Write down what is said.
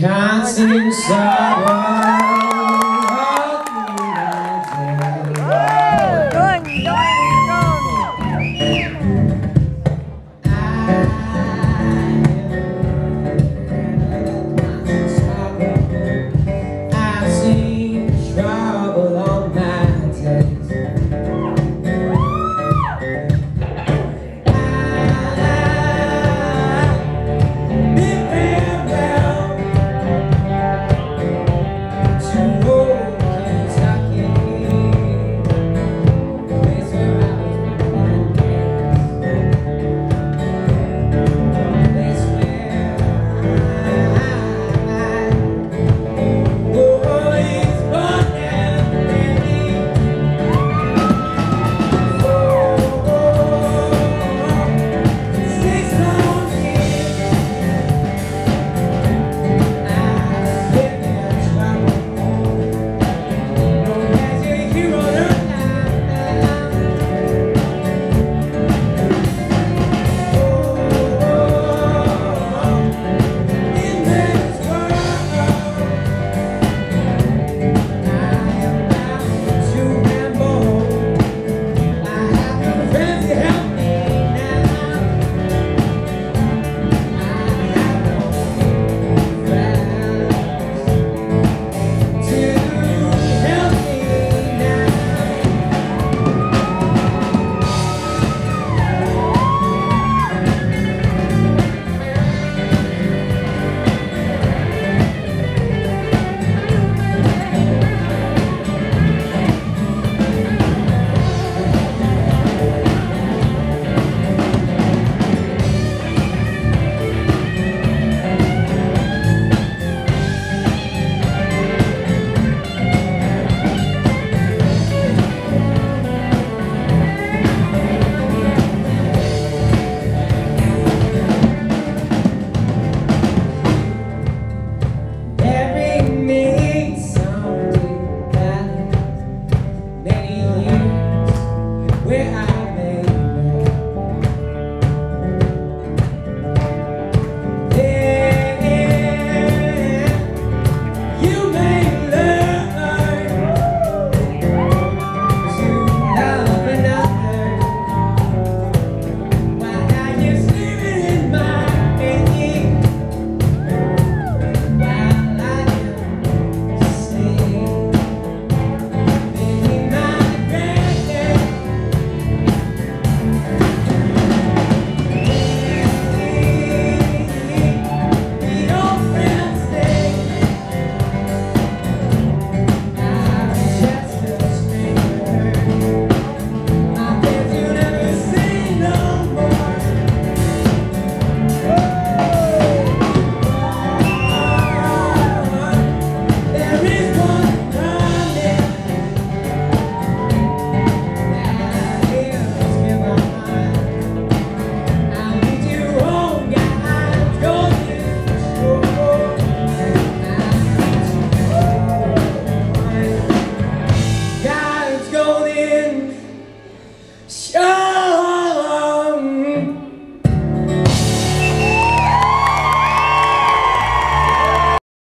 can't